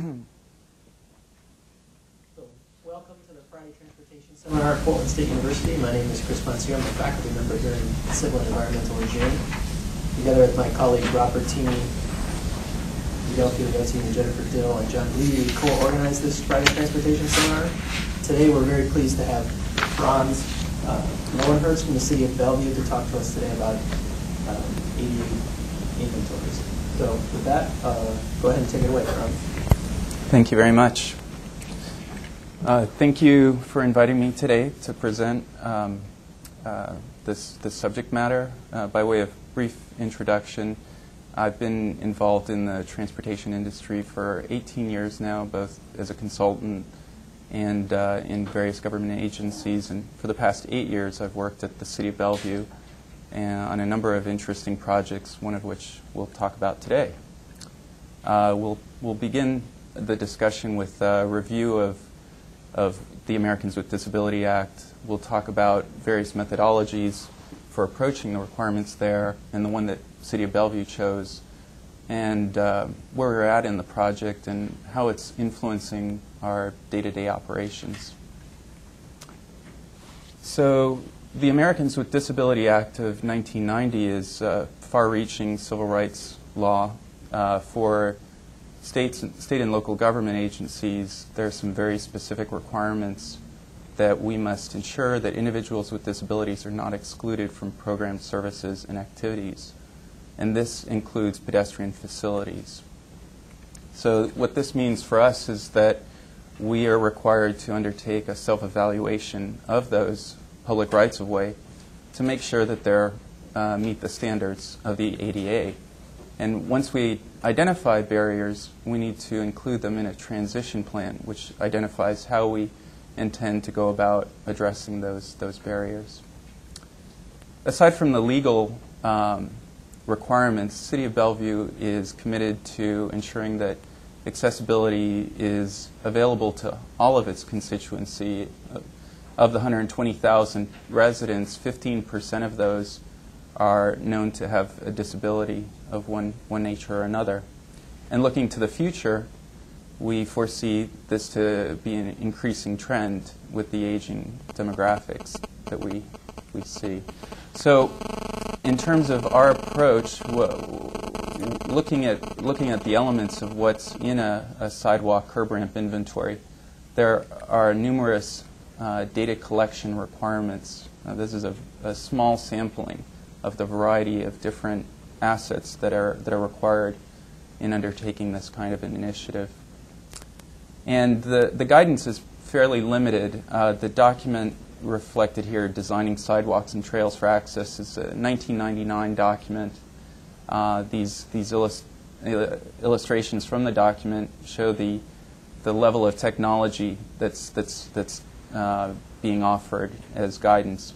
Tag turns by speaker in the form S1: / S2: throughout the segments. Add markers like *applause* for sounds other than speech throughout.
S1: So, welcome to the Friday Transportation Seminar at Portland State University. My name is Chris Monsere. I'm a faculty member here in Civil and Environmental Engineering. Together with my colleague Robert Bertini, Delphi Legacy, and Jennifer Dill, and John Lee, we co-organized this Friday Transportation Seminar. Today, we're very pleased to have Franz uh, Loewenherz from the City of Bellevue to talk to us today about um, ADA inventories. So with that, uh, go ahead and take it away, Franz.
S2: Thank you very much. Uh, thank you for inviting me today to present um, uh, this, this subject matter. Uh, by way of brief introduction, I've been involved in the transportation industry for 18 years now, both as a consultant and uh, in various government agencies. And for the past eight years, I've worked at the City of Bellevue and on a number of interesting projects, one of which we'll talk about today. Uh, we'll, we'll begin the discussion with a review of, of the Americans with Disability Act. We'll talk about various methodologies for approaching the requirements there and the one that City of Bellevue chose and uh, where we're at in the project and how it's influencing our day-to-day operations. So the Americans with Disability Act of 1990 is a far-reaching civil rights law uh, for states, state and local government agencies. There are some very specific requirements that we must ensure that individuals with disabilities are not excluded from program services and activities. And this includes pedestrian facilities. So what this means for us is that we are required to undertake a self-evaluation of those public rights of way to make sure that they uh, meet the standards of the ADA. And once we identify barriers, we need to include them in a transition plan, which identifies how we intend to go about addressing those, those barriers. Aside from the legal um, requirements, City of Bellevue is committed to ensuring that accessibility is available to all of its constituency of the 120,000 residents, 15% of those are known to have a disability of one, one nature or another. And looking to the future, we foresee this to be an increasing trend with the aging demographics that we, we see. So, in terms of our approach, looking at, looking at the elements of what's in a, a sidewalk curb ramp inventory, there are numerous uh, data collection requirements. This is a, a, small sampling of the variety of different assets that are, that are required in undertaking this kind of an initiative. And the, the guidance is fairly limited. Uh, the document reflected here, Designing Sidewalks and Trails for Access, is a 1999 document. Uh, these these illust illustrations from the document show the, the level of technology that's, that's, that's uh, being offered as guidance.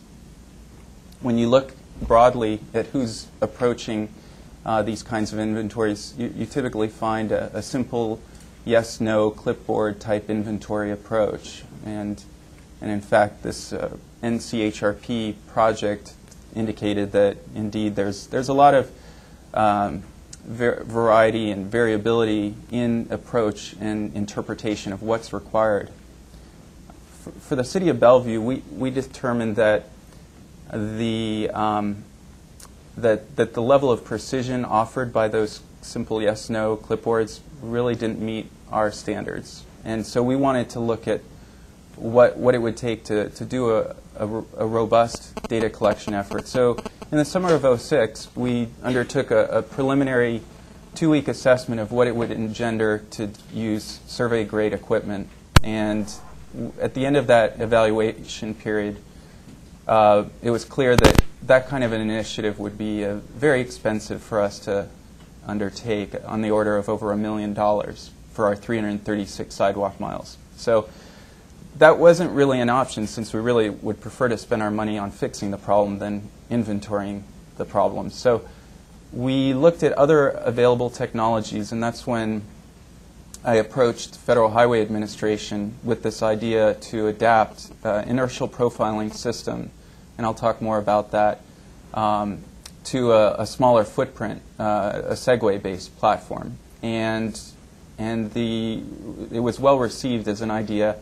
S2: When you look broadly at who's approaching uh, these kinds of inventories, you, you typically find a, a simple yes no clipboard type inventory approach. And, and in fact, this uh, NCHRP project indicated that indeed there's, there's a lot of um, variety and variability in approach and interpretation of what's required for the city of Bellevue, we, we determined that the, um, that, that the level of precision offered by those simple yes-no clipboards really didn't meet our standards. And so we wanted to look at what, what it would take to, to do a, a, a robust data collection effort. So in the summer of 06, we undertook a, a preliminary two-week assessment of what it would engender to use survey-grade equipment. And at the end of that evaluation period, uh, it was clear that that kind of an initiative would be uh, very expensive for us to undertake on the order of over a million dollars for our 336 sidewalk miles. So that wasn't really an option since we really would prefer to spend our money on fixing the problem than inventorying the problem. So we looked at other available technologies, and that's when I approached Federal Highway Administration with this idea to adapt uh, inertial profiling system, and I'll talk more about that, um, to a, a, smaller footprint, uh, a Segway-based platform. And And the, it was well received as an idea,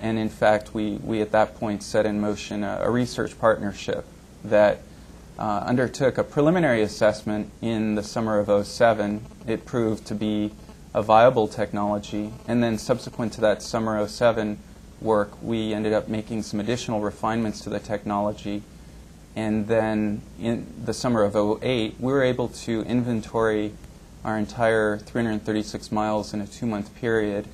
S2: and in fact, we, we at that point set in motion a, a research partnership that uh, undertook a preliminary assessment in the summer of 07. It proved to be a viable technology, and then subsequent to that summer 07 work, we ended up making some additional refinements to the technology. And then in the summer of 08, we were able to inventory our entire 336 miles in a two month period.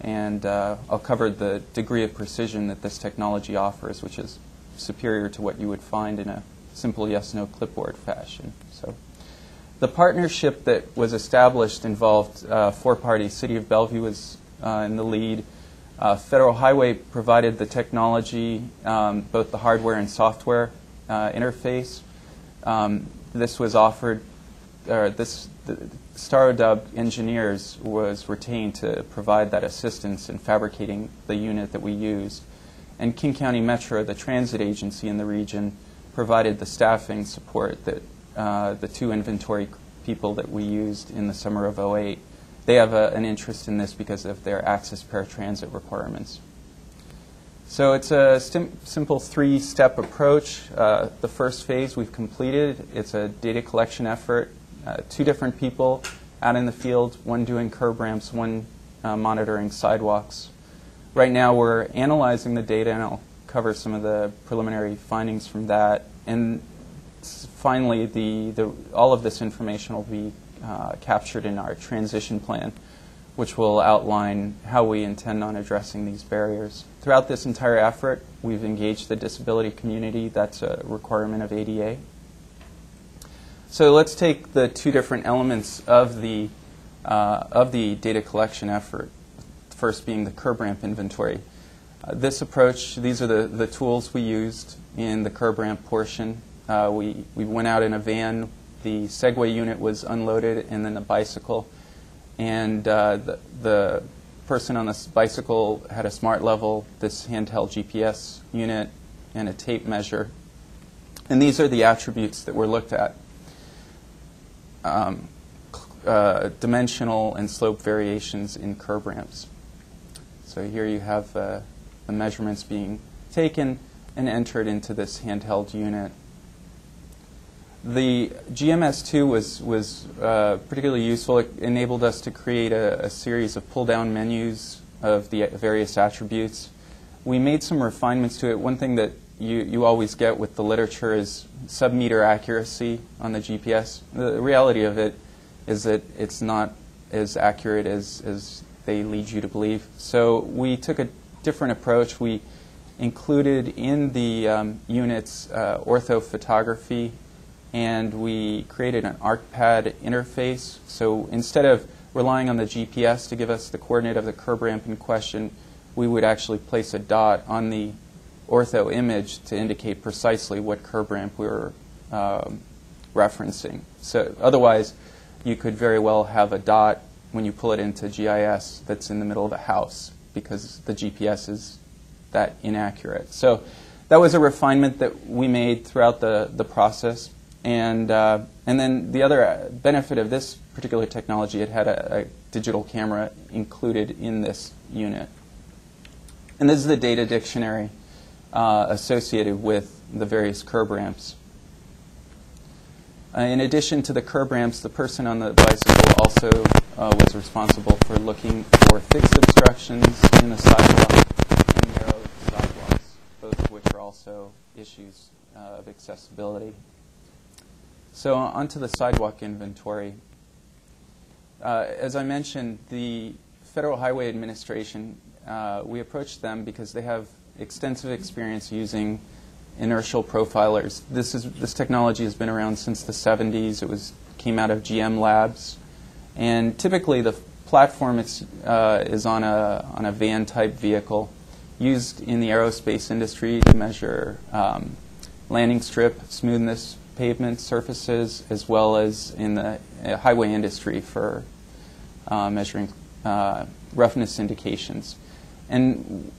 S2: And uh, I'll cover the degree of precision that this technology offers, which is superior to what you would find in a simple yes no clipboard fashion. So, the partnership that was established involved uh, four parties. City of Bellevue was uh, in the lead. Uh, Federal Highway provided the technology, um, both the hardware and software uh, interface. Um, this was offered, or this Starodub engineers was retained to provide that assistance in fabricating the unit that we used. And King County Metro, the transit agency in the region, provided the staffing support that uh, the two inventory people that we used in the summer of 08. They have a, an interest in this because of their access paratransit requirements. So it's a simple three step approach. Uh, the first phase we've completed. It's a data collection effort. Uh, two different people out in the field, one doing curb ramps, one uh, monitoring sidewalks. Right now we're analyzing the data, and I'll cover some of the preliminary findings from that. And finally, the, the, all of this information will be uh, captured in our transition plan which will outline how we intend on addressing these barriers. Throughout this entire effort, we've engaged the disability community. That's a requirement of ADA. So let's take the two different elements of the, uh, of the data collection effort, first being the curb ramp inventory. Uh, this approach, these are the, the tools we used in the curb ramp portion. Uh, we, we went out in a van, the Segway unit was unloaded, and then the bicycle and uh, the, the person on the bicycle had a smart level, this handheld GPS unit, and a tape measure. And these are the attributes that were looked at. Um, uh, dimensional and slope variations in curb ramps. So here you have uh, the measurements being taken and entered into this handheld unit the GMS2 was, was uh, particularly useful. It enabled us to create a, a series of pull down menus of the various attributes. We made some refinements to it. One thing that you, you always get with the literature is sub-meter accuracy on the GPS. The reality of it is that it's not as accurate as, as they lead you to believe. So we took a different approach. We included in the um, units uh, orthophotography and we created an ArcPad interface. So instead of relying on the GPS to give us the coordinate of the curb ramp in question, we would actually place a dot on the ortho image to indicate precisely what curb ramp we were um, referencing. So otherwise, you could very well have a dot when you pull it into GIS that's in the middle of a house because the GPS is that inaccurate. So that was a refinement that we made throughout the, the process. And, uh, and then the other benefit of this particular technology, it had a, a, digital camera included in this unit. And this is the data dictionary uh, associated with the various curb ramps. Uh, in addition to the curb ramps, the person on the bicycle also uh, was responsible for looking for fixed obstructions in the sidewalk and narrow sidewalks, both of which are also issues uh, of accessibility. So onto the sidewalk inventory. Uh, as I mentioned, the Federal Highway Administration, uh, we approached them because they have extensive experience using inertial profilers. This is this technology has been around since the 70s. It was came out of GM Labs, and typically the platform is, uh, is on a on a van type vehicle used in the aerospace industry to measure um, landing strip smoothness, pavement surfaces as well as in the uh, highway industry for uh, measuring uh, roughness indications. And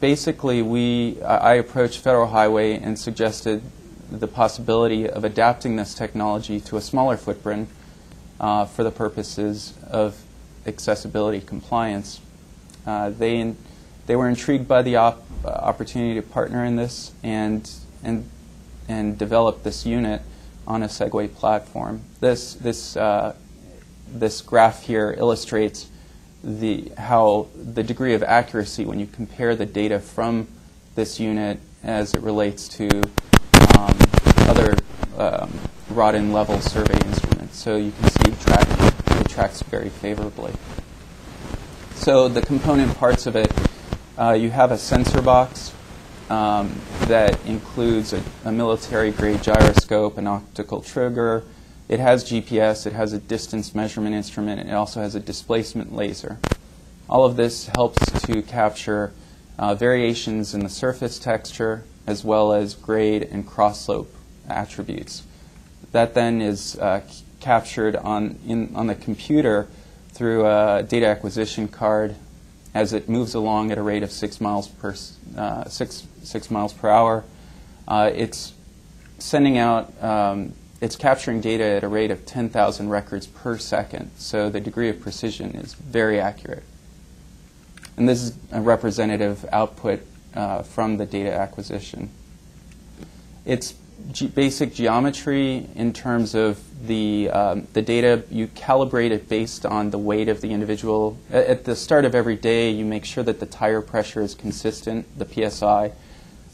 S2: basically, we I approached Federal Highway and suggested the possibility of adapting this technology to a smaller footprint uh, for the purposes of accessibility compliance. Uh, they, in, they were intrigued by the op- uh, opportunity to partner in this and, and, and develop this unit on a Segway platform. This, this, uh, this graph here illustrates the, how the degree of accuracy when you compare the data from this unit as it relates to um, other um, rod-in level survey instruments. So you can see track, it tracks very favorably. So the component parts of it, uh, you have a sensor box um, that includes a, a military-grade gyroscope, an optical trigger. It has GPS. It has a distance measurement instrument. And it also has a displacement laser. All of this helps to capture uh, variations in the surface texture as well as grade and cross slope attributes. That then is uh, captured on, in, on the computer through a data acquisition card as it moves along at a rate of six miles per, uh, six, six miles per hour. Uh, it's sending out, um, it's capturing data at a rate of 10,000 records per second. So the degree of precision is very accurate. And this is a representative output uh, from the data acquisition. It's ge- basic geometry in terms of the, um, the data. You calibrate it based on the weight of the individual. At the start of every day, you make sure that the tire pressure is consistent, the PSI,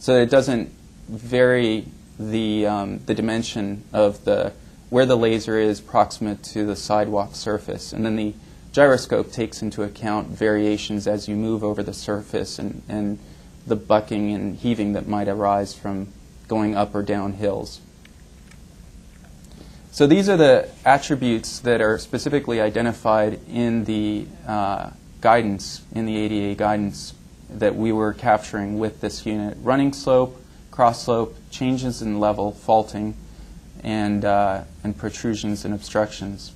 S2: so it doesn't vary the, um, the dimension of the, where the laser is proximate to the sidewalk surface. And then the gyroscope takes into account variations as you move over the surface and, and the bucking and heaving that might arise from going up or down hills. So these are the attributes that are specifically identified in the uh, guidance, in the ADA guidance that we were capturing with this unit. Running slope, cross slope, changes in level, faulting, and, uh, and protrusions and obstructions.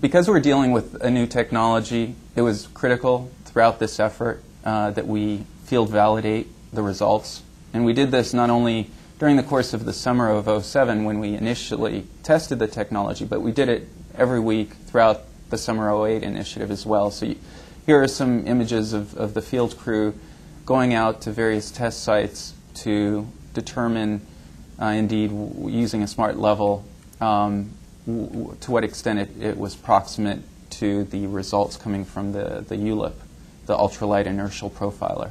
S2: Because we're dealing with a new technology, it was critical throughout this effort uh, that we field validate the results. And we did this not only during the course of the summer of 07 when we initially tested the technology, but we did it every week throughout the summer 08 initiative as well. So you, here are some images of, of the field crew going out to various test sites to determine, uh, indeed, using a smart level, um, to what extent it, it was proximate to the results coming from the, the ULIP, the ultralight inertial profiler.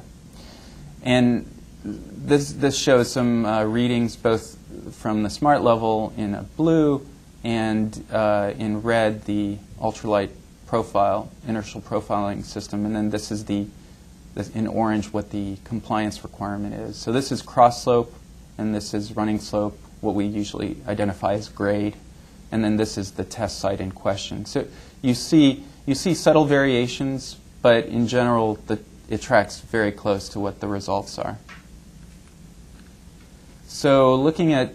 S2: And this, this shows some uh, readings both from the smart level in a blue and uh, in red the ultralight profile, inertial profiling system. And then this is the, this in orange what the compliance requirement is. So this is cross slope and this is running slope, what we usually identify as grade. And then this is the test site in question. So you see, you see subtle variations, but in general, the, it tracks very close to what the results are. So, looking at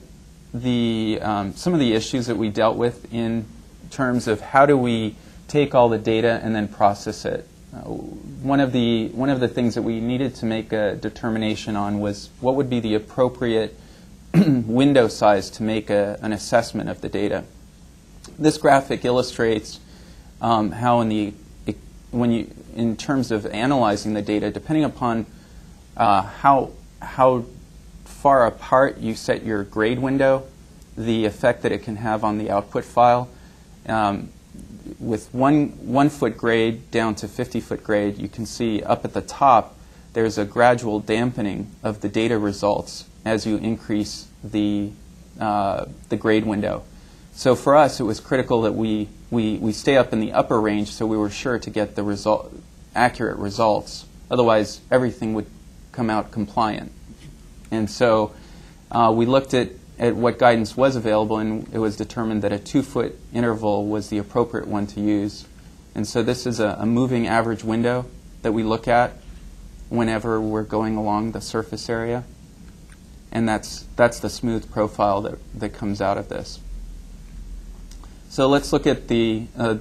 S2: the um, some of the issues that we dealt with in terms of how do we take all the data and then process it. Uh, one of the one of the things that we needed to make a determination on was what would be the appropriate *clears throat* window size to make a, an assessment of the data. This graphic illustrates um, how in the when you in terms of analyzing the data, depending upon uh, how how far apart you set your grade window, the effect that it can have on the output file. Um, with one, one foot grade down to 50 foot grade, you can see up at the top there's a gradual dampening of the data results as you increase the, uh, the grade window. So for us, it was critical that we, we, we stay up in the upper range so we were sure to get the result, accurate results. Otherwise, everything would come out compliant. And so uh, we looked at, at what guidance was available, and it was determined that a two foot interval was the appropriate one to use. And so this is a, a moving average window that we look at whenever we're going along the surface area. And that's, that's the smooth profile that, that comes out of this. So let's look at the, uh,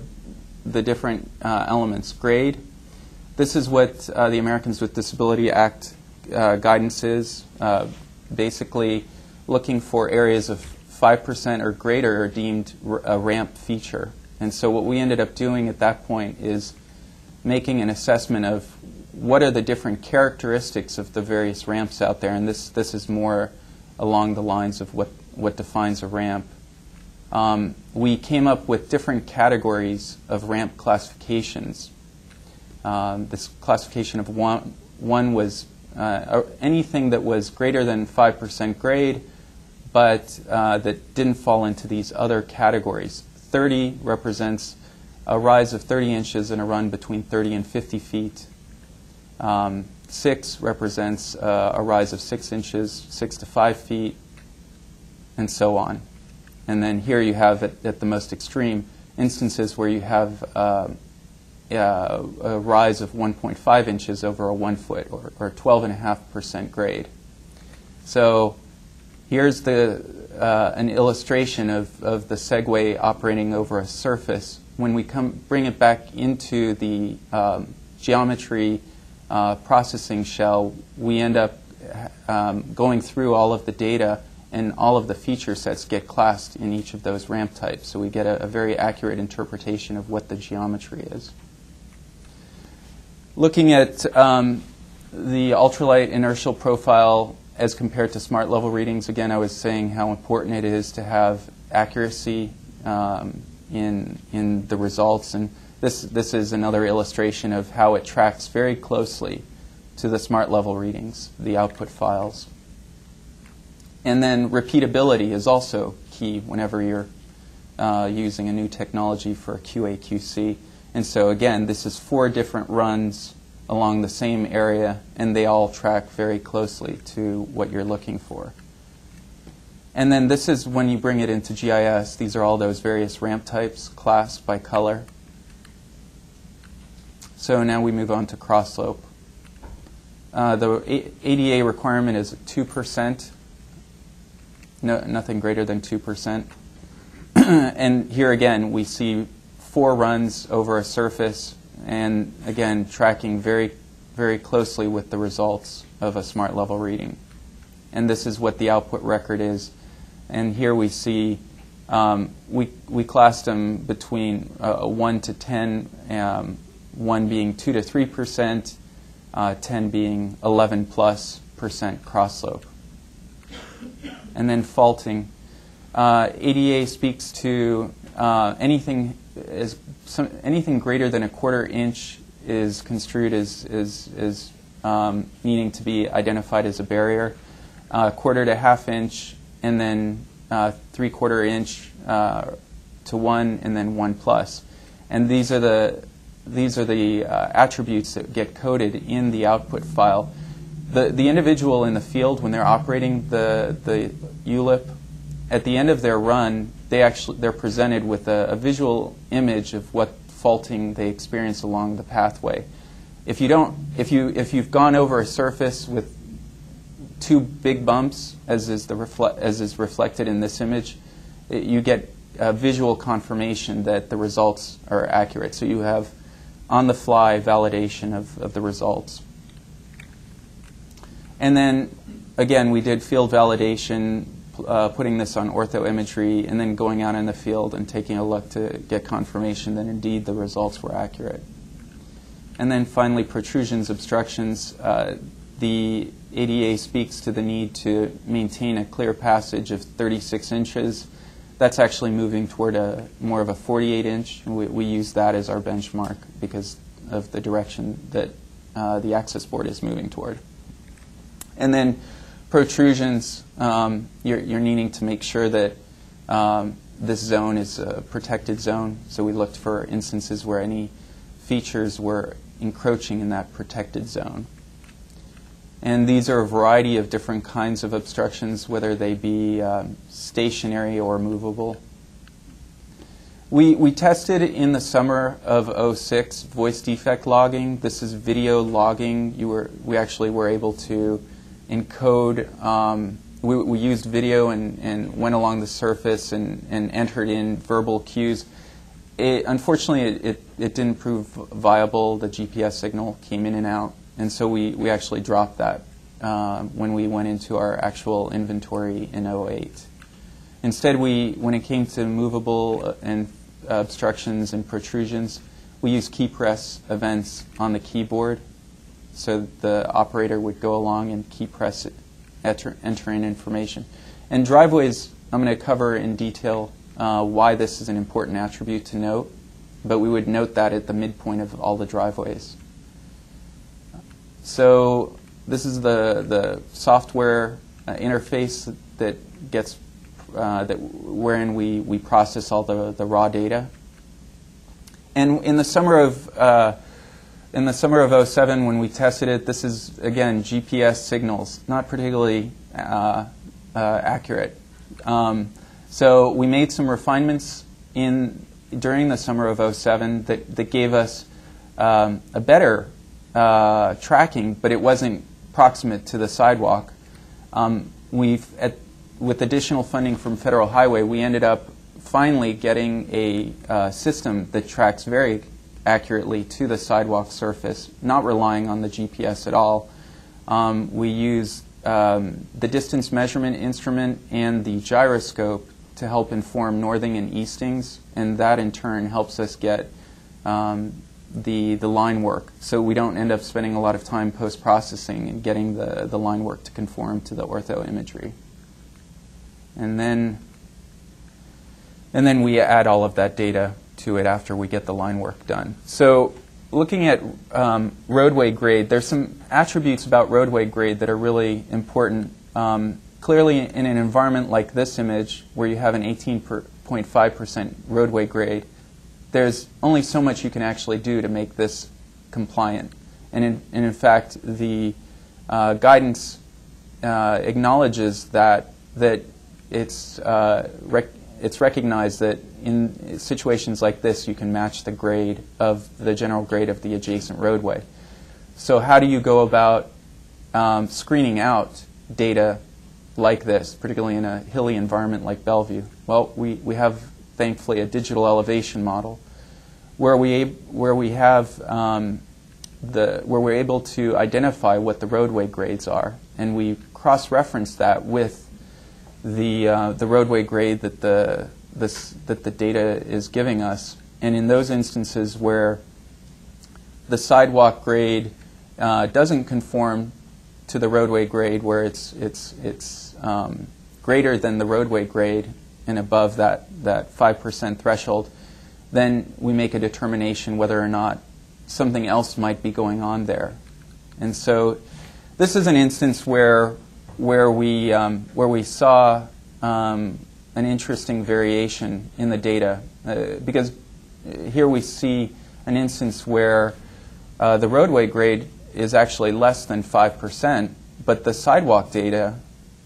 S2: the different uh, elements. Grade. This is what uh, the Americans with Disability Act uh, guidance is. Uh, basically, looking for areas of 5% or greater are deemed a ramp feature. And so what we ended up doing at that point is making an assessment of what are the different characteristics of the various ramps out there. And this, this is more along the lines of what, what defines a ramp. Um, we came up with different categories of ramp classifications. Um, this classification of one, one was uh, anything that was greater than 5% grade, but uh, that didn't fall into these other categories. 30 represents a rise of 30 inches and a run between 30 and 50 feet. Um, 6 represents uh, a rise of 6 inches, 6 to 5 feet, and so on. And then here you have, at, at the most extreme, instances where you have uh, uh, a rise of 1.5 inches over a 1 foot or, or 12.5% grade. So here's the, uh, an illustration of, of the Segway operating over a surface. When we come bring it back into the um, geometry uh, processing shell, we end up um, going through all of the data and all of the feature sets get classed in each of those ramp types. So we get a, a very accurate interpretation of what the geometry is. Looking at um, the ultralight inertial profile as compared to smart level readings, again, I was saying how important it is to have accuracy um, in, in the results. And this, this is another illustration of how it tracks very closely to the smart level readings, the output files. And then repeatability is also key whenever you're uh, using a new technology for QA/QC. And so again, this is four different runs along the same area, and they all track very closely to what you're looking for. And then this is when you bring it into GIS. These are all those various ramp types, class by color. So now we move on to cross slope. Uh, the ADA requirement is 2%, no, nothing greater than 2%. *clears throat* and here again, we see four runs over a surface, and again, tracking very, very closely with the results of a smart level reading. And this is what the output record is. And here we see um, we, we classed them between uh, 1 to 10, um, 1 being 2 to 3 percent, uh, 10 being 11 plus percent cross slope. And then faulting. Uh, ADA speaks to uh, anything is some, anything greater than a quarter inch is construed as is, is um, needing to be identified as a barrier. Uh, quarter to half inch, and then uh, three quarter inch uh, to one, and then one plus. And these are the these are the uh, attributes that get coded in the output file. The the individual in the field when they're operating the the ULIP at the end of their run, they actually they're presented with a, a, visual image of what faulting they experience along the pathway. If you don't, if you if you've gone over a surface with two big bumps, as is the refle- as is reflected in this image, it, you get a visual confirmation that the results are accurate. So you have on-the-fly validation of, of the results. And then again, we did field validation uh, putting this on ortho imagery and then going out in the field and taking a look to get confirmation that indeed the results were accurate. And then finally, protrusions, obstructions. Uh, the ADA speaks to the need to maintain a clear passage of 36 inches. That's actually moving toward a more of a 48 inch. We, we use that as our benchmark because of the direction that uh, the access board is moving toward. And then protrusions, um, you're, you're, needing to make sure that um, this zone is a protected zone. So we looked for instances where any features were encroaching in that protected zone. And these are a variety of different kinds of obstructions, whether they be um, stationary or movable. We, we tested in the summer of 06 voice defect logging. This is video logging. You were, we actually were able to encode. Um, we, we, used video and, and, went along the surface and, and entered in verbal cues. It, unfortunately, it, it, it, didn't prove viable. The GPS signal came in and out, and so we, we actually dropped that uh, when we went into our actual inventory in 08. Instead, we, when it came to movable and obstructions and protrusions. We used key press events on the keyboard, so the operator would go along and key press it, enter, enter in information. And driveways, I'm going to cover in detail uh, why this is an important attribute to note, but we would note that at the midpoint of all the driveways. So this is the, the software uh, interface that gets uh, that wherein we, we process all the, the raw data. And in the summer of uh, in the summer of 07 when we tested it, this is again GPS signals, not particularly uh, uh, accurate. Um, so we made some refinements in during the summer of 07 that, that gave us um, a better uh, tracking, but it wasn't proximate to the sidewalk. Um, we've at, with additional funding from Federal Highway, we ended up finally getting a uh, system that tracks very accurately to the sidewalk surface, not relying on the GPS at all. Um, we use um, the distance measurement instrument and the gyroscope to help inform northing and eastings, and that in turn helps us get um, the, the line work. So we don't end up spending a lot of time post processing and getting the, the line work to conform to the ortho imagery. And then, and then we add all of that data to it after we get the line work done. So looking at um, roadway grade, there's some attributes about roadway grade that are really important. Um, clearly, in an environment like this image, where you have an 18.5% roadway grade, there's only so much you can actually do to make this compliant. And in, and in fact, the uh, guidance uh, acknowledges that, that it's, uh, it's recognized that in situations like this, you can match the grade of the general grade of the adjacent roadway. So, how do you go about um, screening out data like this, particularly in a hilly environment like Bellevue? Well, we, we have thankfully a digital elevation model where we, where we have um, the, where we're able to identify what the roadway grades are, and we cross-reference that with the, uh, the roadway grade that the, this, that the data is giving us. And in those instances where the sidewalk grade uh, doesn't conform to the roadway grade, where it's, it's, it's um, greater than the roadway grade and above that, that 5% threshold, then we make a determination whether or not something else might be going on there. And so this is an instance where where we, um, where we saw um, an interesting variation in the data. Uh, because here we see an instance where uh, the roadway grade is actually less than 5%, but the sidewalk data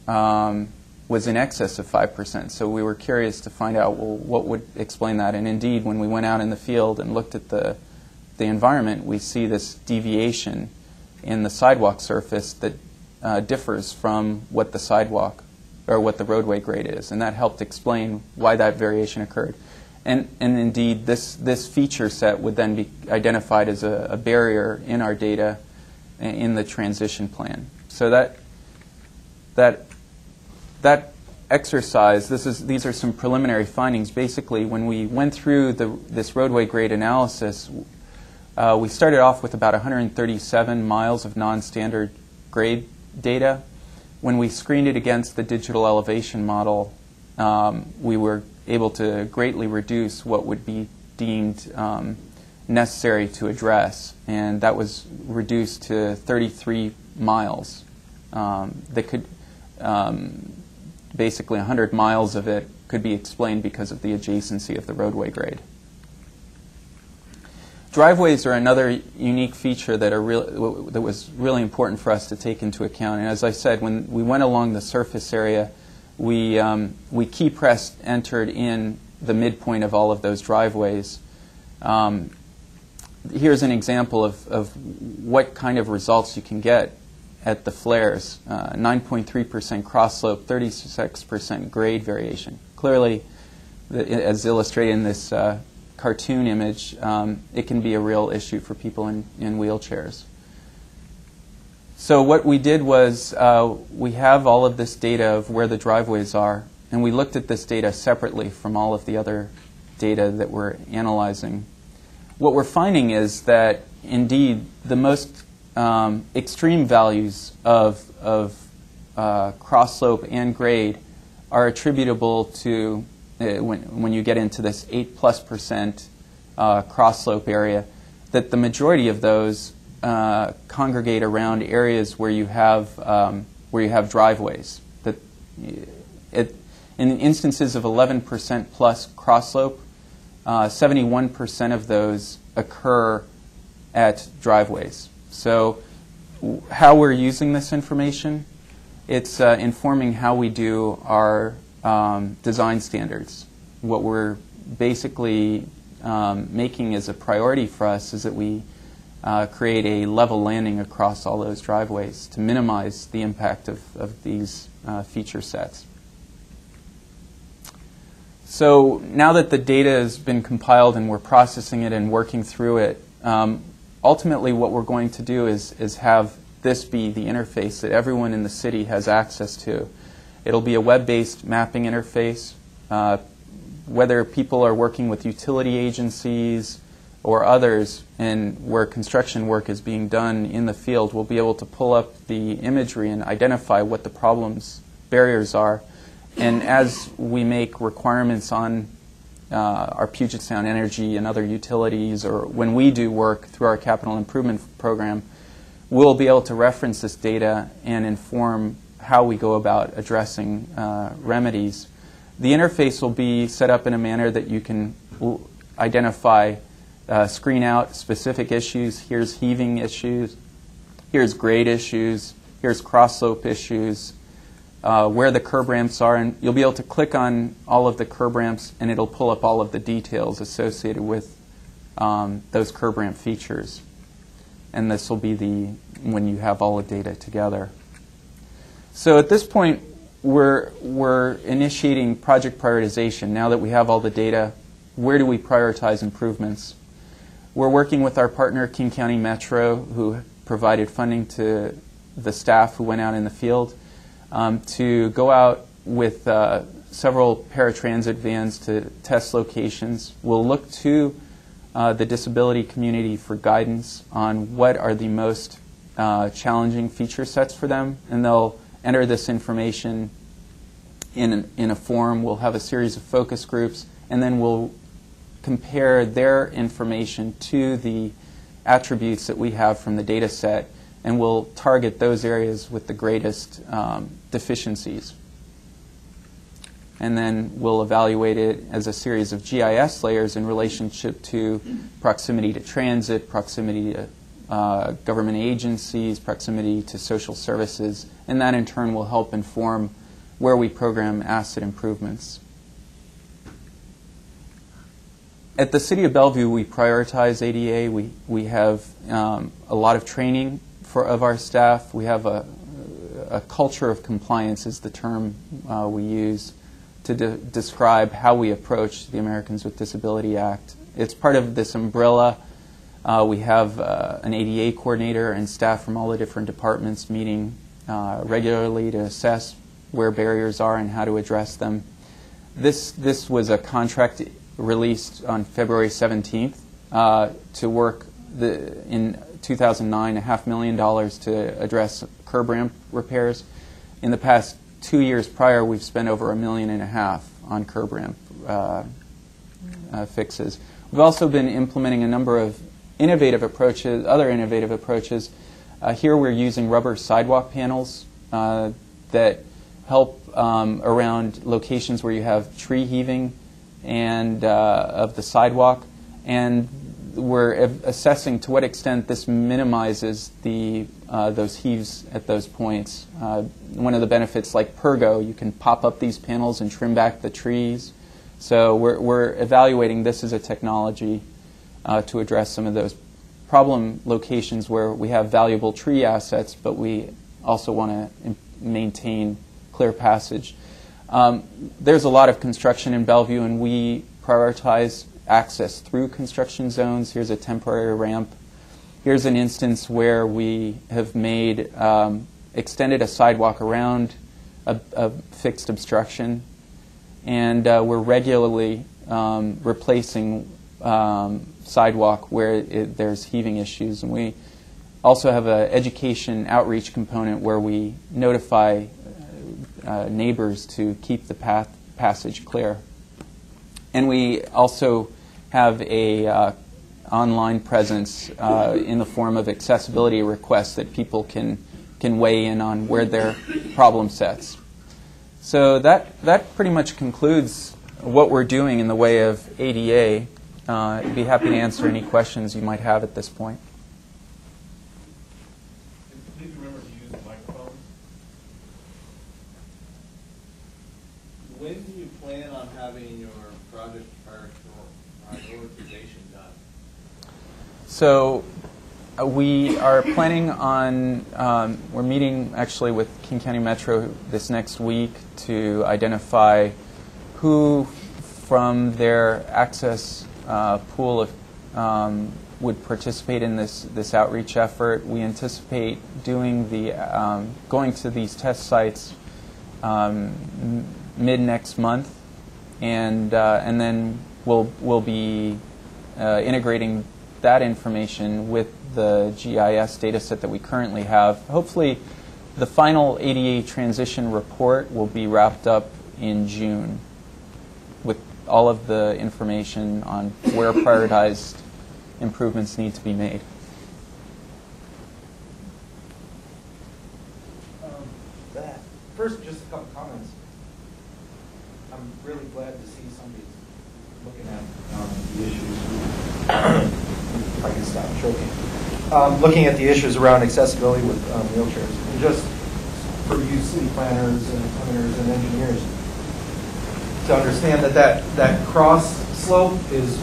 S2: um, was in excess of 5%. So we were curious to find out well, what would explain that. And indeed, when we went out in the field and looked at the, the environment, we see this deviation in the sidewalk surface that uh, differs from what the sidewalk or what the roadway grade is, and that helped explain why that variation occurred. And, and indeed, this, this feature set would then be identified as a, a barrier in our data in the transition plan. So that, that, that exercise, this is, these are some preliminary findings. Basically, when we went through the, this roadway grade analysis, uh, we started off with about 137 miles of non-standard grade data. When we screened it against the digital elevation model, um, we were able to greatly reduce what would be deemed um, necessary to address, and that was reduced to 33 miles. Um, that could um, basically 100 miles of it could be explained because of the adjacency of the roadway grade. Driveways are another unique feature that, are that was really important for us to take into account. And as I said, when we went along the surface area, we, um, we key pressed entered in the midpoint of all of those driveways. Um, here's an example of, of what kind of results you can get at the flares. 9.3% uh, cross slope, 36% grade variation. Clearly, the, as illustrated in this uh, cartoon image, um, it can be a real issue for people in, in wheelchairs. So what we did was uh, we have all of this data of where the driveways are, and we looked at this data separately from all of the other data that we're analyzing. What we're finding is that indeed the most um, extreme values of, of uh, cross slope and grade are attributable to uh, when, when you get into this 8 plus percent uh, cross slope area, that the majority of those uh, congregate around areas where you have, um, where you have driveways. That it, in instances of 11% plus cross slope, 71% uh, of those occur at driveways. So, how we're using this information, it's uh, informing how we do our um, design standards. What we're basically um, making as a priority for us is that we uh, create a level landing across all those driveways to minimize the impact of, of these uh, feature sets. So now that the data has been compiled and we're processing it and working through it, um, ultimately what we're going to do is, is have this be the interface that everyone in the city has access to. It'll be a web-based mapping interface. Uh, whether people are working with utility agencies or others and where construction work is being done in the field, we'll be able to pull up the imagery and identify what the problems, barriers are, and as we make requirements on uh, our Puget Sound Energy and other utilities, or when we do work through our capital improvement program, we'll be able to reference this data and inform how we go about addressing uh, remedies. The interface will be set up in a manner that you can identify, uh, screen out specific issues. Here's heaving issues, here's grade issues, here's cross slope issues, uh, where the curb ramps are, and you'll be able to click on all of the curb ramps, and it'll pull up all of the details associated with um, those curb ramp features. And this will be the when you have all the data together. So at this point, we're we're initiating project prioritization. Now that we have all the data, where do we prioritize improvements? We're working with our partner, King County Metro, who provided funding to the staff who went out in the field um, to go out with uh, several paratransit vans to test locations. We'll look to uh, the disability community for guidance on what are the most uh, challenging feature sets for them, and they'll enter this information in, an, in a form. We'll have a series of focus groups, and then we'll compare their information to the attributes that we have from the data set and we'll target those areas with the greatest um, deficiencies. And then we'll evaluate it as a series of GIS layers in relationship to proximity to transit, proximity to uh, government agencies, proximity to social services, and that in turn will help inform where we program asset improvements. At the City of Bellevue, we prioritize ADA. We, we have um, a lot of training for, of our staff. We have a, a culture of compliance is the term uh, we use to de describe how we approach the Americans with Disability Act. It's part of this umbrella. Uh, we have uh, an ADA coordinator and staff from all the different departments meeting uh, regularly to assess where barriers are and how to address them. This, this was a contract released on February 17th uh, to work the, in 2009, a half million dollars to address curb ramp repairs. In the past two years prior, we've spent over a million and a half on curb ramp uh, uh, fixes. We've also been implementing a number of innovative approaches, other innovative approaches. Uh, here we're using rubber sidewalk panels uh, that help um, around locations where you have tree heaving and uh, of the sidewalk. And we're assessing to what extent this minimizes the uh, those heaves at those points. Uh, one of the benefits, like Pergo, you can pop up these panels and trim back the trees. So we're, we're evaluating this as a technology uh, to address some of those problem locations where we have valuable tree assets, but we also want to maintain clear passage. Um, there's a lot of construction in Bellevue, and we prioritize access through construction zones. Here's a temporary ramp. Here's an instance where we have made, um, extended a sidewalk around a, a fixed obstruction. And uh, we're regularly um, replacing um, sidewalk where it, there's heaving issues. And we also have an education outreach component where we notify uh, neighbors to keep the path passage clear. And we also have a uh, online presence uh, in the form of accessibility requests that people can can weigh in on where their problem sets. So that that pretty much concludes what we're doing in the way of ADA. Uh, I'd be happy to answer any questions you might have at this point.
S3: Please remember to use the microphone. When do you plan on having your project prior- prioritization done?
S2: So uh, we are planning on, um, we're meeting actually with King County Metro this next week to identify who from their access uh, pool of, um, would participate in this, this outreach effort. We anticipate doing the, um, going to these test sites um, mid next month, and uh, and then we'll we'll be uh, integrating that information with the GIS data set that we currently have. Hopefully, the final ADA transition report will be wrapped up in June all of the information on where prioritized improvements need to be made.
S4: Um, That, first, just a couple comments. I'm really glad to see somebody's looking at um, the issues. I can stop choking. Um, Looking at the issues around accessibility with um, wheelchairs. And just for you city planners and planners and engineers, to understand that that, that cross slope is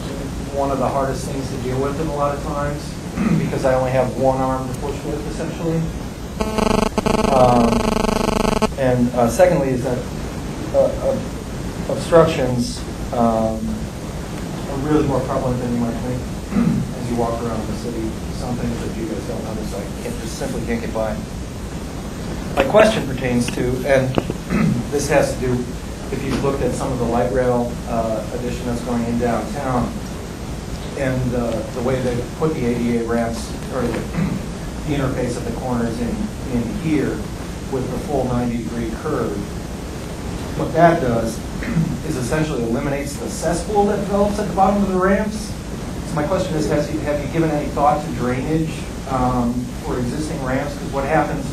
S4: one of the hardest things to deal with in a lot of times, because I only have one arm to push with essentially. Um, And uh, secondly is that uh, obstructions um, are really more prevalent than you might think *clears throat* as you walk around the city. Some things that you guys don't notice, I can't, just simply can't get by. My question pertains to, and *clears throat* this has to do, if you've looked at some of the light rail uh, addition that's going in downtown, and uh, the way they put the ADA ramps, or the *clears throat* the interface at the corners in, in here with the full 90-degree curve, what that does *clears throat* is essentially eliminates the cesspool that develops at the bottom of the ramps. So my question is, has you, have you given any thought to drainage um, for existing ramps? Because what happens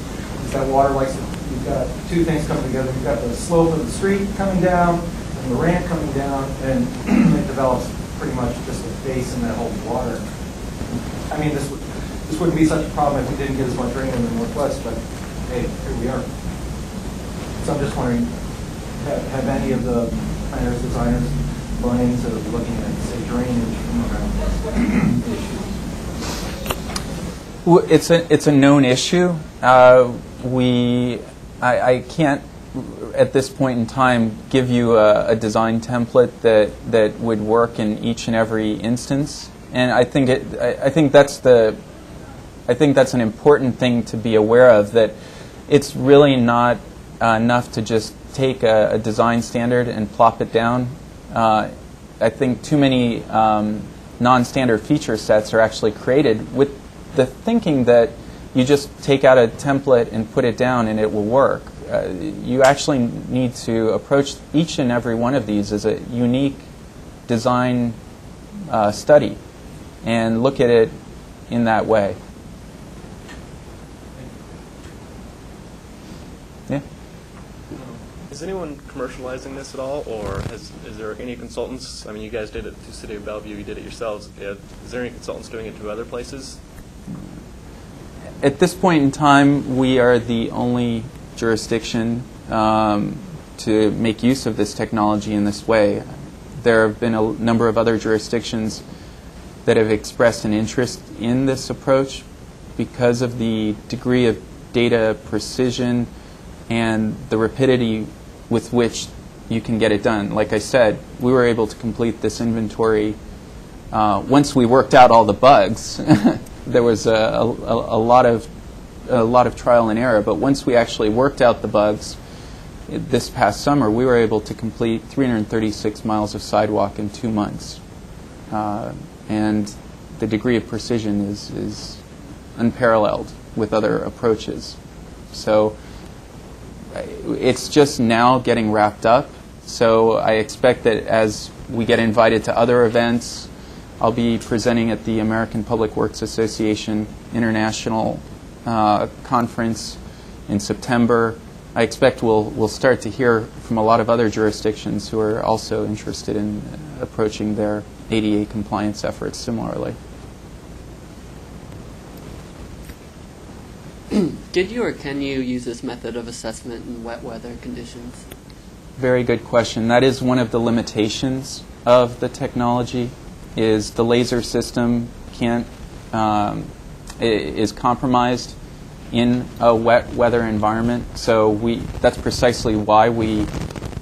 S4: is that water likes, to- got two things coming together. You've got the slope of the street coming down and the ramp coming down, and *clears throat* it develops pretty much just a basin that holds water. I mean, this would, this wouldn't be such a problem if we didn't get as much rain in the northwest, but hey, here we are. So I'm just wondering, have, have any of the planners, designers run into looking at, say, drainage from around issues?
S2: Well, It's a, it's a known issue. Uh, we, I, I can't, at this point in time, give you a, a design template that, that would work in each and every instance. And I think it, I, I think that's the, I think that's an important thing to be aware of, that it's really not uh, enough to just take a, a design standard and plop it down. Uh, I think too many um, non-standard feature sets are actually created with the thinking that you just take out a template and put it down and it will work. Uh, you actually need to approach each and every one of these as a unique design uh, study and look at it in that way. Yeah.
S5: Is anyone commercializing this at all, or has, is there any consultants? I mean, you guys did it to City of Bellevue, you did it yourselves. Is there any consultants doing it to other places?
S2: At this point in time, we are the only jurisdiction um, to make use of this technology in this way. There have been a number of other jurisdictions that have expressed an interest in this approach because of the degree of data precision and the rapidity with which you can get it done. Like I said, we were able to complete this inventory uh, once we worked out all the bugs. *laughs* there was a, a, a lot of a lot of trial and error, but once we actually worked out the bugs, this past summer, we were able to complete 336 miles of sidewalk in two months. Uh, and the degree of precision is, is unparalleled with other approaches. So it's just now getting wrapped up. So I expect that as we get invited to other events, I'll be presenting at the American Public Works Association International uh, Conference in September. I expect we'll, we'll start to hear from a lot of other jurisdictions who are also interested in approaching their ADA compliance efforts similarly. *clears throat*
S6: Did you or can you use this method of assessment in wet weather conditions?
S2: Very good question. That is one of the limitations of the technology. Is the laser system can't um, is compromised in a wet weather environment. So we that's precisely why we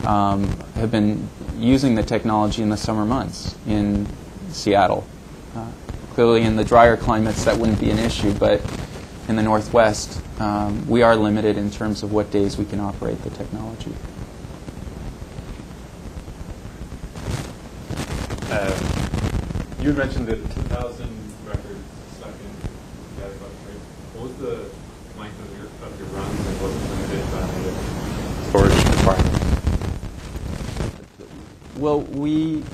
S2: um, have been using the technology in the summer months in Seattle. Uh, clearly, in the drier climates, that wouldn't be an issue, but in the Northwest, um, we are limited in terms of what days we can operate the technology.
S7: Uh, You mentioned that 2,000 records stuck in data. What was the length of your, of your runs and was it limited by storage requirements?
S2: Well, we,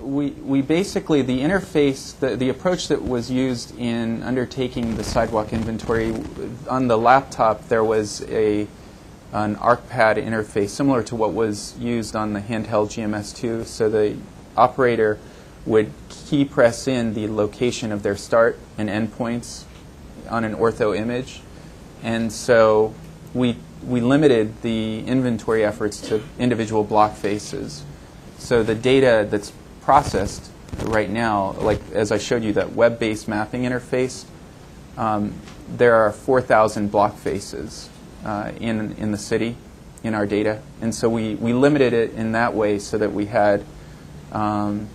S2: we, we basically, the interface, the, the approach that was used in undertaking the sidewalk inventory, on the laptop, there was a, an ArcPad interface similar to what was used on the handheld GMS2. So the operator would key press in the location of their start and end points on an ortho image. And so we, we limited the inventory efforts to individual block faces. So the data that's processed right now, like as I showed you, that web-based mapping interface, um, there are 4,000 block faces uh, in, in the city in our data. And so we, we limited it in that way so that we had, um,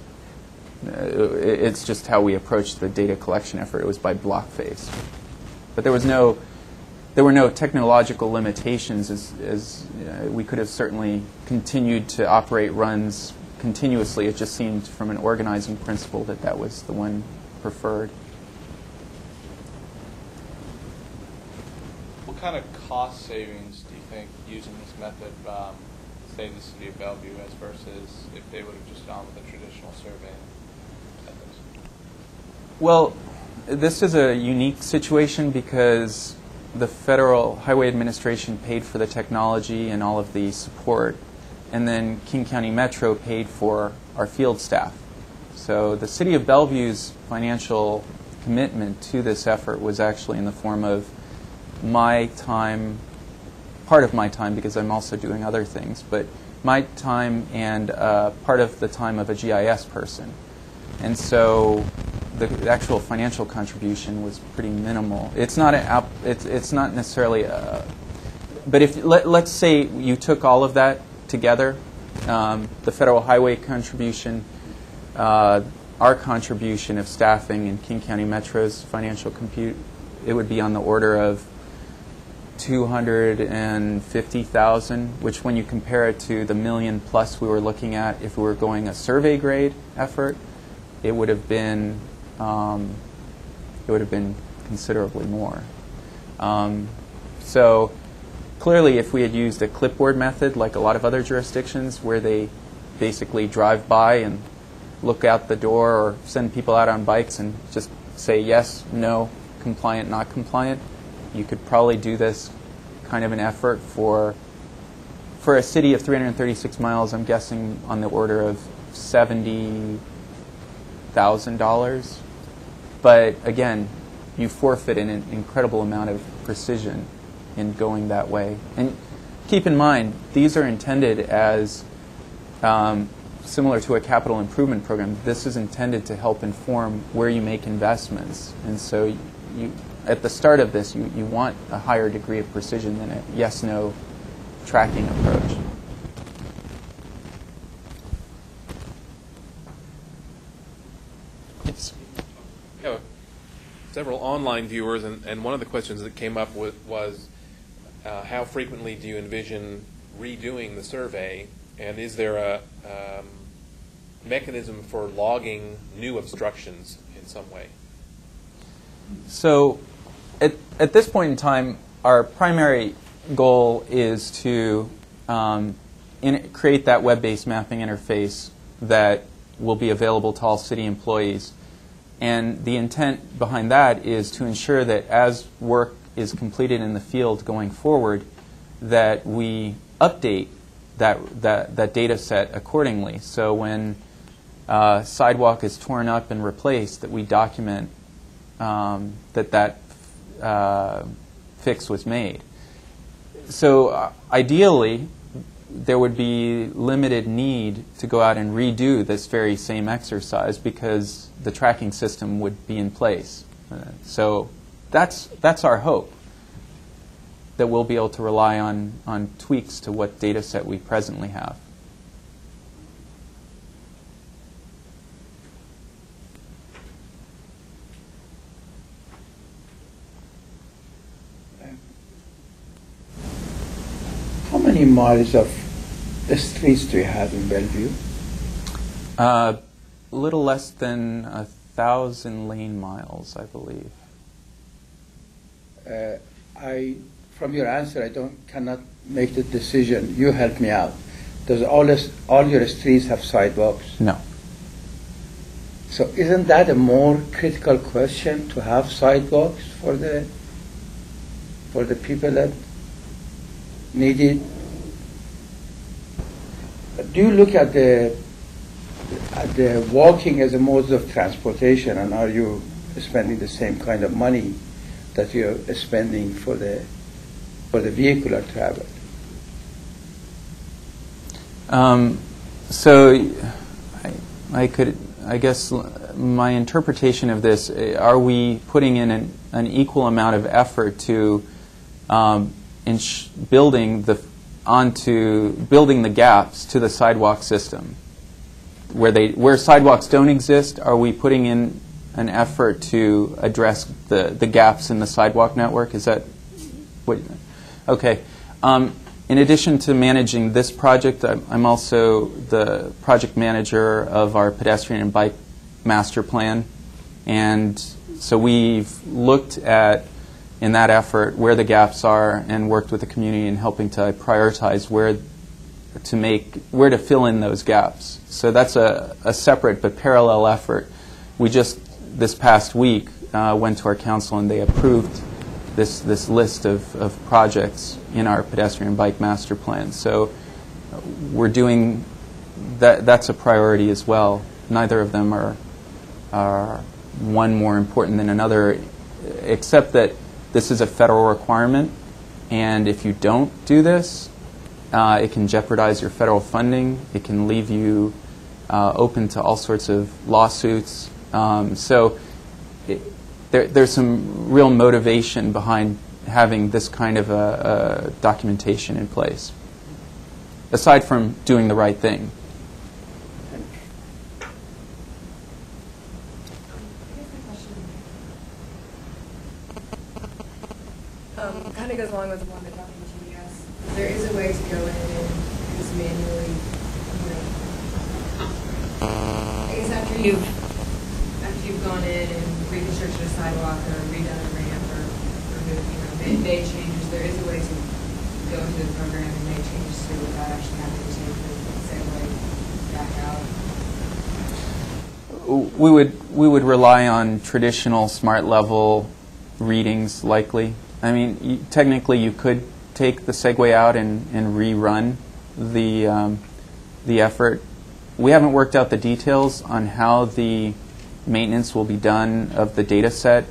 S2: it's just how we approached the data collection effort. It was by block face. But there was no, there were no technological limitations as, as uh, we could have certainly continued to operate runs continuously. It just seemed from an organizing principle that that was the one preferred.
S8: What kind of cost savings do you think using this method, um, the city of Bellevue, as versus if they would have just gone with a traditional methods?
S2: Well, this is a unique situation because the Federal Highway Administration paid for the technology and all of the support, and then King County Metro paid for our field staff. So the City of Bellevue's financial commitment to this effort was actually in the form of my time, part of my time because I'm also doing other things, but my time and uh, part of the time of a GIS person. And so the actual financial contribution was pretty minimal. It's not app, it's, it's not necessarily a, but if, let, let's say you took all of that together, um, the federal highway contribution, uh, our contribution of staffing and King County Metro's financial compute, it would be on the order of 250,000, which when you compare it to the million plus we were looking at if we were going a survey grade effort, it would have been um, it would have been considerably more. Um, so clearly, if we had used a clipboard method like a lot of other jurisdictions, where they basically drive by and look out the door or send people out on bikes and just say yes, no, compliant, not compliant, you could probably do this kind of an effort for for a city of 336 miles. I'm guessing on the order of seventy thousand dollars. But again, you forfeit an incredible amount of precision in going that way. And keep in mind, these are intended as um, similar to a capital improvement program. This is intended to help inform where you make investments. And so, you, at the start of this, you, you want a higher degree of precision than a yes/no tracking approach. Yes.
S9: We have several online viewers, and, and one of the questions that came up with, was uh, how frequently do you envision redoing the survey? And is there a um, mechanism for logging new obstructions in some way?
S2: So at, at this point in time, our primary goal is to um, in, create that web-based mapping interface that will be available to all city employees. And the intent behind that is to ensure that as work is completed in the field going forward, that we update that, that, that data set accordingly. So when uh, sidewalk is torn up and replaced, that we document um, that that uh, fix was made. So uh, ideally, there would be limited need to go out and redo this very same exercise because the tracking system would be in place. Uh, so that's, that's our hope, that we'll be able to rely on, on tweaks to what data set we presently have.
S10: How many miles of streets do you have in Bellevue?
S2: Uh, a little less than a thousand lane miles, I believe.
S10: Uh, I, from your answer, I don't cannot make the decision. You help me out. Does all this, all your streets have sidewalks?
S2: No.
S10: So isn't that a more critical question to have sidewalks for the for the people that need it? Do you look at the at the walking as a mode of transportation, and are you spending the same kind of money that you're spending for the for the vehicular travel?
S2: Um, so I, I could, I guess, my interpretation of this: uh, Are we putting in an, an equal amount of effort to um, building the onto building the gaps to the sidewalk system? Where they where sidewalks don't exist, are we putting in an effort to address the, the gaps in the sidewalk network? Is that what? Okay. Um, in addition to managing this project, I'm, I'm also the project manager of our pedestrian and bike master plan. And so we've looked at, in that effort, where the gaps are and worked with the community in helping to prioritize where to make, where to fill in those gaps. So that's a, a separate but parallel effort. We just, this past week, uh, went to our council and they approved this, this list of, of projects in our pedestrian bike master plan. So we're doing that, that's a priority as well. Neither of them are, are one more important than another, except that this is a federal requirement, and if you don't do this, uh, it can jeopardize your federal funding. It can leave you uh, open to all sorts of lawsuits. Um, so it, there, there's some real motivation behind having this kind of a, a documentation in place, aside from doing the right thing.
S11: Um, kind of goes along with the one that talking to you guys. There is a way to go in and just manually, you know, I guess after you've, after you've gone in and reconstructed a sidewalk or redone a ramp or, or moved, you know, made, made changes, there is a way to go into the program and make changes to it without actually having to take the same way back out.
S2: we would we would rely on traditional smart level readings likely. I mean, you, technically you could take the Segway out and, and rerun the um, the effort. We haven't worked out the details on how the maintenance will be done of the data set.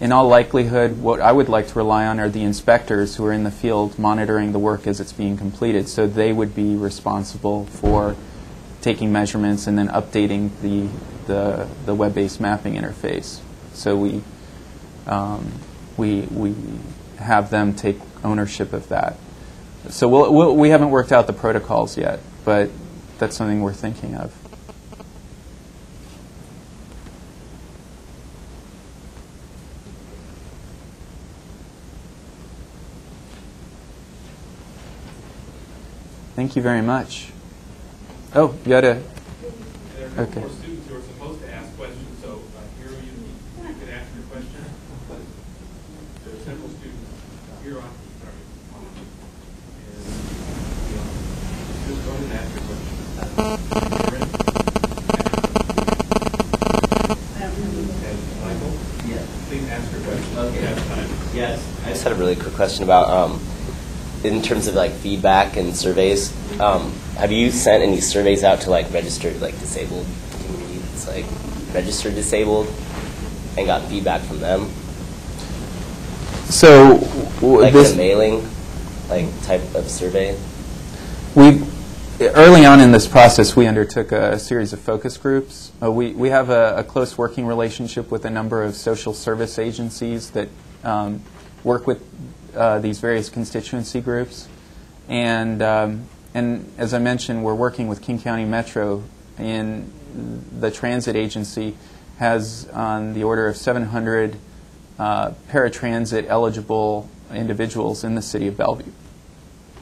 S2: In all likelihood, what I would like to rely on are the inspectors who are in the field monitoring the work as it's being completed. So they would be responsible for taking measurements and then updating the, the, the web-based mapping interface. So we, um, we, we have them take ownership of that. So we'll, we'll, we haven't worked out the protocols yet, but that's something we're thinking of. Thank you very much. Oh, you had a. Okay.
S7: more students who are supposed to ask questions, so uh, here you, you can ask your question. There are several students here on, sorry. And, you know, Just go ahead and ask your question. You ready? Okay, Michael?
S12: Yes.
S7: Please ask your question.
S12: Okay.
S7: You have time.
S12: Yes. I just had a really quick question about, um, in terms of like feedback and surveys. Um, have you sent any surveys out to like registered, like disabled community that's like registered disabled, and got feedback from them?
S2: So
S12: Like
S2: this
S12: the mailing, like type of survey.
S2: we early on in this process we undertook a series of focus groups. Uh, we we have a, a close working relationship with a number of social service agencies that um, work with uh, these various constituency groups, and um, and as I mentioned, we're working with King County Metro in the transit agency has on the order of 700 uh, paratransit eligible individuals in the city of Bellevue.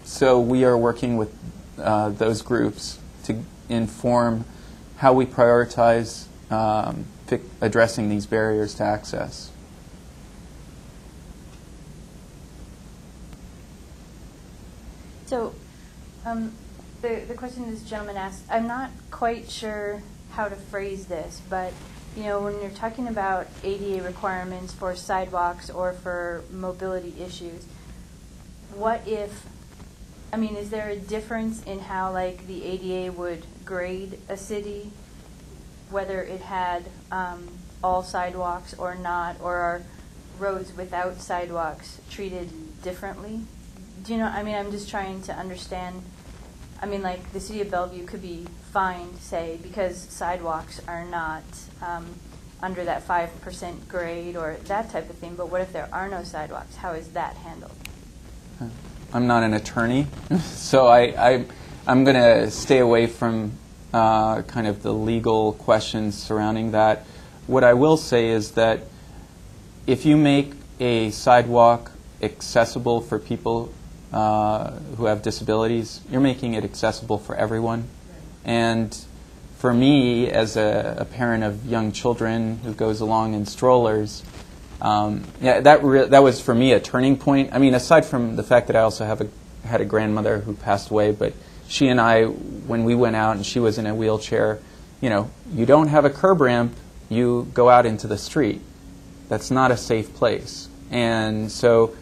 S2: So we are working with uh, those groups to inform how we prioritize um, addressing these barriers to access.
S13: So, um, the, the question this gentleman asked, I'm not quite sure how to phrase this, but, you know, when you're talking about ADA requirements for sidewalks or for mobility issues, what if, I mean, is there a difference in how, like, the ADA would grade a city, whether it had um, all sidewalks or not, or are roads without sidewalks treated differently? Do you know, I mean, I'm just trying to understand, I mean, like, the city of Bellevue could be fined, say, because sidewalks are not um, under that 5% grade or that type of thing, but what if there are no sidewalks? How is that handled?
S2: I'm not an attorney, *laughs* so I, I, I'm going to stay away from uh, kind of the legal questions surrounding that. What I will say is that if you make a sidewalk accessible for people uh, who have disabilities, you're making it accessible for everyone. And for me, as a, a parent of young children who goes along in strollers, um, yeah, that that was for me a turning point. I mean, aside from the fact that I also have a had a grandmother who passed away, but she and I, when we went out and she was in a wheelchair, you know, you don't have a curb ramp, you go out into the street. That's not a safe place, and so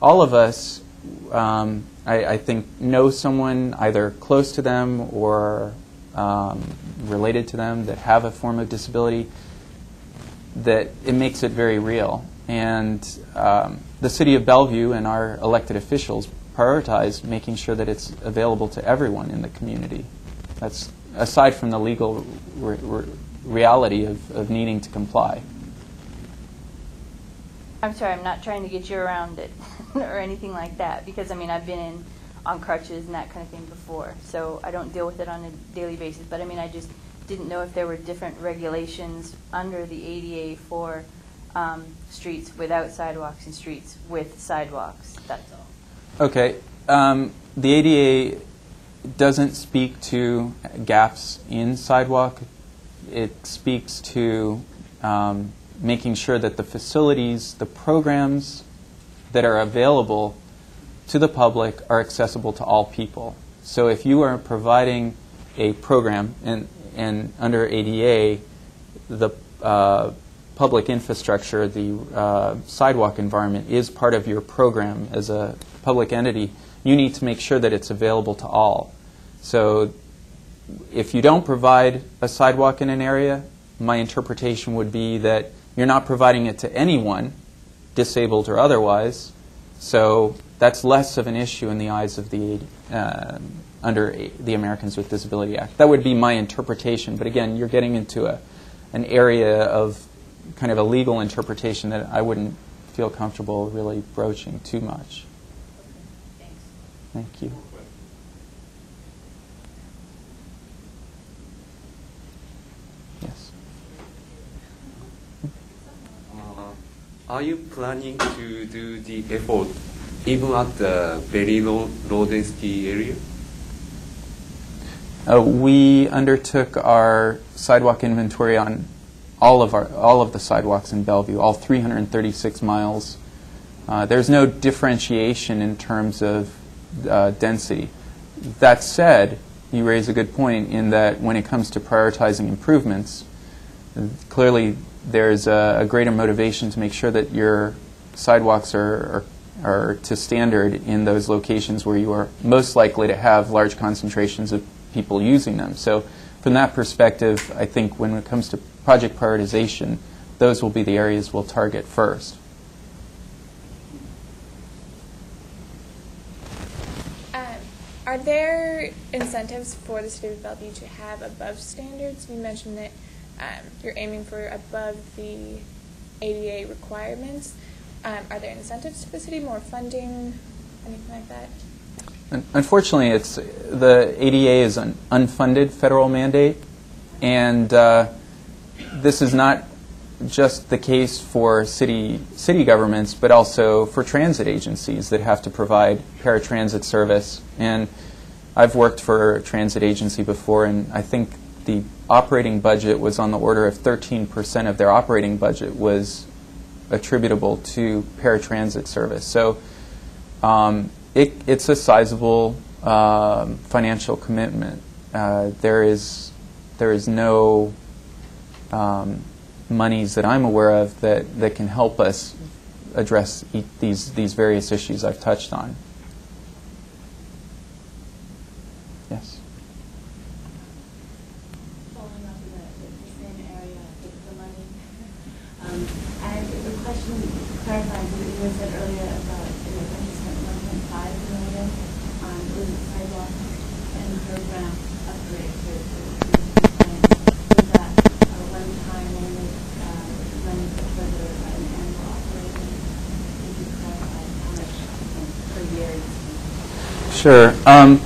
S2: all of us, um, I, I think, know someone either close to them or um, related to them that have a form of disability that it makes it very real. And um, the city of Bellevue and our elected officials prioritize making sure that it's available to everyone in the community. That's aside from the legal re- re- reality of, of needing to comply.
S13: I'm sorry, I'm not trying to get you around it *laughs* or anything like that, because, I mean, I've been in on crutches and that kind of thing before, so I don't deal with it on a daily basis. But, I mean, I just didn't know if there were different regulations under the ADA for um, streets without sidewalks and streets with sidewalks, that's all.
S2: Okay. Um, the ADA doesn't speak to gaps in sidewalk. It speaks to um, making sure that the facilities, the programs that are available to the public are accessible to all people. So if you are providing a program, and, and under ADA, the uh, public infrastructure, the uh, sidewalk environment is part of your program as a public entity, you need to make sure that it's available to all. So if you don't provide a sidewalk in an area, my interpretation would be that you're not providing it to anyone, disabled or otherwise. So that's less of an issue in the eyes of the uh, under the Americans with Disability Act. That would be my interpretation. But again, you're getting into a, an area of kind of a legal interpretation that I wouldn't feel comfortable really broaching too much. Thank you. Yes.
S14: Uh, Are you planning to do the effort even at the very low, low density area?
S2: Uh, we undertook our sidewalk inventory on all of our all of the sidewalks in Bellevue, all 336 miles. Uh, there's no differentiation in terms of uh, density. That said, you raise a good point in that when it comes to prioritizing improvements, clearly there's a, a greater motivation to make sure that your sidewalks are, are, are to standard in those locations where you are most likely to have large concentrations of people using them. So from that perspective, I think when it comes to project prioritization, those will be the areas we'll target first.
S15: Um, Are there incentives for the city of Bellevue to have above standards? You mentioned that um, you're aiming for above the ADA requirements. Um, Are there incentives to the city, more funding, anything like that?
S2: Unfortunately, it's, the ADA is an unfunded federal mandate, and uh, this is not just the case for city, city governments, but also for transit agencies that have to provide paratransit service. And I've worked for a transit agency before, and I think the operating budget was on the order of 13% of their operating budget was attributable to paratransit service. So um, it, it's a sizable um, financial commitment. Uh, there is there is no um, monies that I'm aware of that, that can help us address e- these these various issues I've touched on. Yes.
S16: following up in the, the same area, the, the money. Um, I, the question clarified what you had said earlier about the budget spent one point five million on was it sidewalk and program upgrade for, for the clients. Was that a one-time only, uh, money for further an annual operation? Could you clarify how much um, per year?
S2: Sure. Um,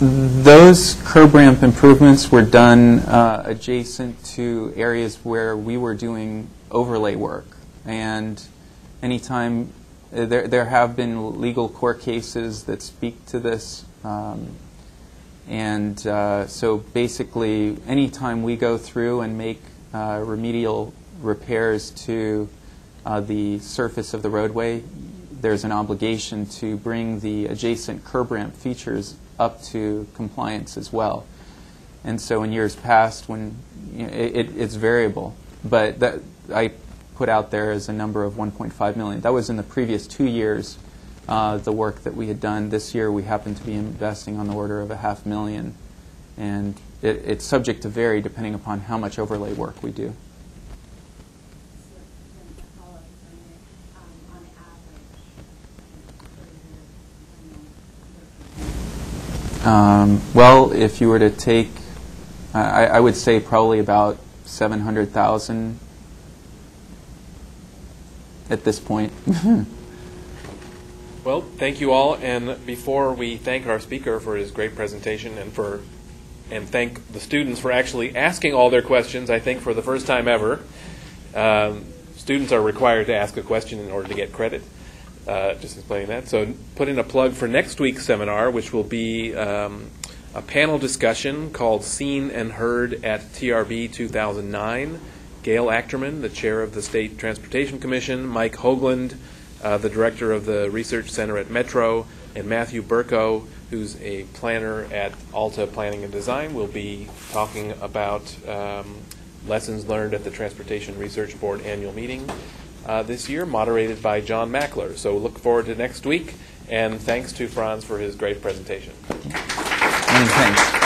S2: those curb ramp improvements were done uh, adjacent to areas where we were doing overlay work. And anytime, uh, there, there have been legal court cases that speak to this. Um, and uh, so basically, anytime we go through and make uh, remedial repairs to uh, the surface of the roadway, there's an obligation to bring the adjacent curb ramp features up to compliance as well. And so in years past, when you know, it, it, it's variable, but that I put out there as a number of 1.5 million. That was in the previous two years, uh, the work that we had done. This year, we happen to be investing on the order of a half million, and it, it's subject to vary depending upon how much overlay work we do. Um, well, if you were to take, I, I would say probably about 700,000 at this point. *laughs*
S9: Well, thank you all, and before we thank our speaker for his great presentation and for, and thank the students for actually asking all their questions, I think for the first time ever, um, students are required to ask a question in order to get credit. Uh, just explaining that. So, put in a plug for next week's seminar, which will be um, a panel discussion called Seen and Heard at TRB 2009. Gail Achterman, the chair of the State Transportation Commission, Mike Hoglund, uh, the director of the Research Center at Metro, and Matthew Berkow, who's a planner at Alta Planning and Design, will be talking about um, lessons learned at the Transportation Research Board annual meeting uh, this year, moderated by John Mackler. So look forward to next week, and thanks to Franz for his great presentation.
S2: Many thanks.